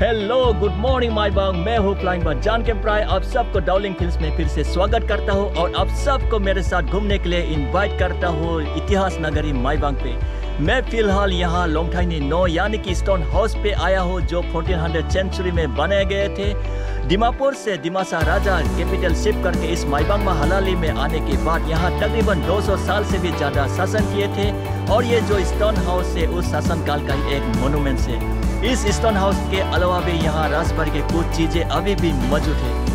Hello good morning माई बांग मैं हूँ क्लाइंबर जान के प्राय आप सबको डाउलिंग हिल्स में फिर से स्वागत करता हूँ और आप सबको मेरे साथ घूमने के लिए इनवाइट करता हूँ इतिहास नगरी माईबांग पे। मैं फ़िलहाल यहाँ लोंगठाइनी नो यानी कि स्टोन हाउस पे आया हूँ, जो 1400 सेंचुरी में बनाए गए थे। दिमापुर से दिमासा राजा कैपिटल शिफ्ट करके इस माईबांग हलाली में आने के बाद यहाँ तकरीबन 200 साल से भी ज़्यादा शासन किए थे। और ये जो स्टोन हाउस है, उस शासन काल का ही एक मोनूमेंट है। इस स्टोन हाउस के अलावा भी यहाँ राजभर के कुछ चीज़ें अभी भी मौजूद है।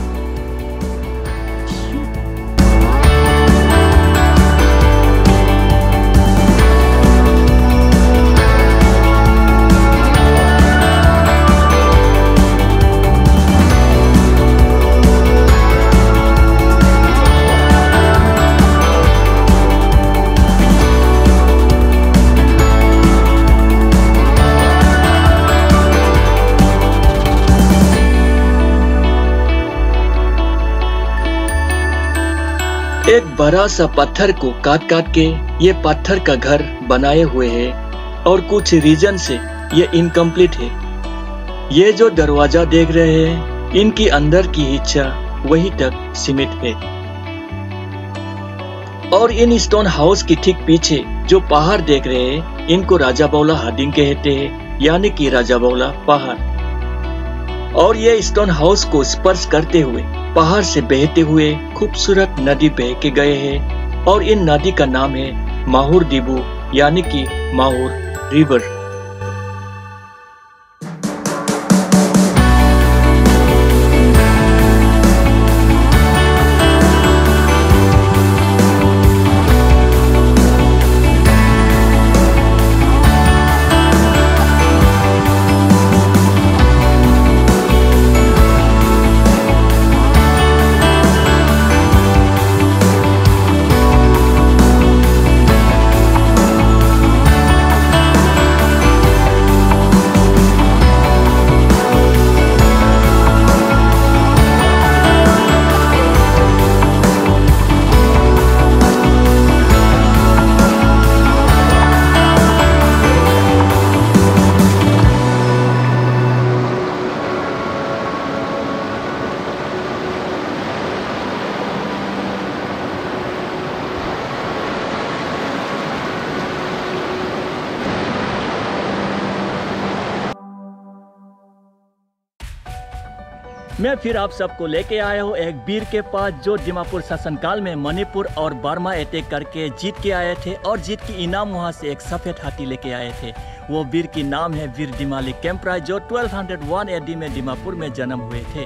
बड़ा सा पत्थर को काट काट के ये पत्थर का घर बनाए हुए है और कुछ रीजन से ये इनकम्प्लीट है। ये जो दरवाज़ा देख रहे हैं, इनकी अंदर की इच्छा वही तक सीमित है। और इन स्टोन हाउस के ठीक पीछे जो पहाड़ देख रहे हैं, इनको राजा बौला हार्डिंग कहते हैं, यानी कि राजा बौला पहाड़। और ये स्टोन हाउस को स्पर्श करते हुए, पहाड़ से बहते हुए खूबसूरत नदी बह के गए हैं। और इन नदी का नाम है माहौर दीबू, यानी कि माहूर रिवर मैं फिर आप सबको लेके आया हूँ एक वीर के पास जो दिमापुर शासनकाल में मणिपुर और बर्मा अटैक करके जीत के आए थे और जीत की इनाम वहाँ से एक सफ़ेद हाथी लेके आए थे। वो वीर की नाम है वीर दिमाली कैंपराय जो 1201 एडी में दिमापुर में जन्म हुए थे।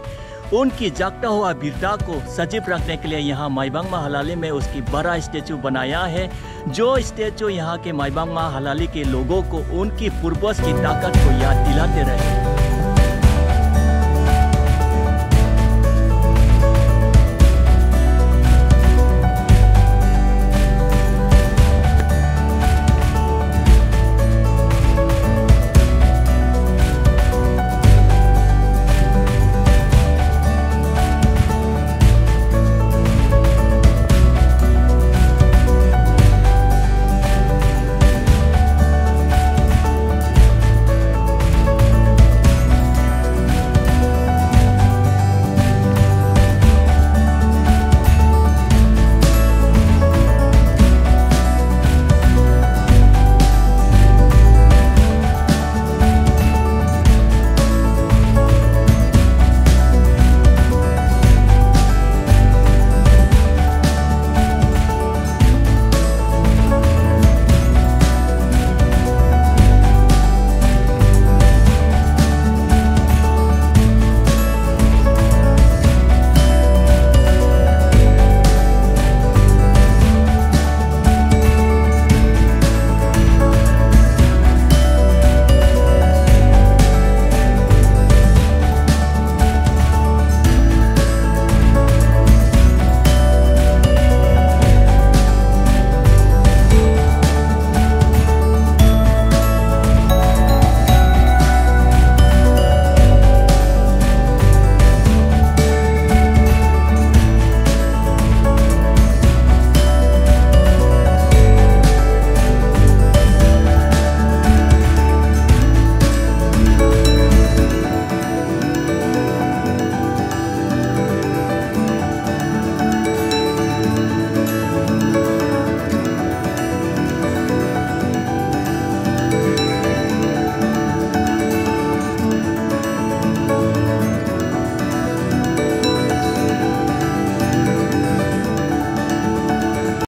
उनकी जागता हुआ वीरता को सजीव रखने के लिए यहाँ माईबांग हलाली में उसकी बड़ा स्टेचू बनाया है। जो स्टेचू यहाँ के माईबांग हलाली के लोगों को, उनकी पूर्वज की ताकत को याद दिलाते रहे।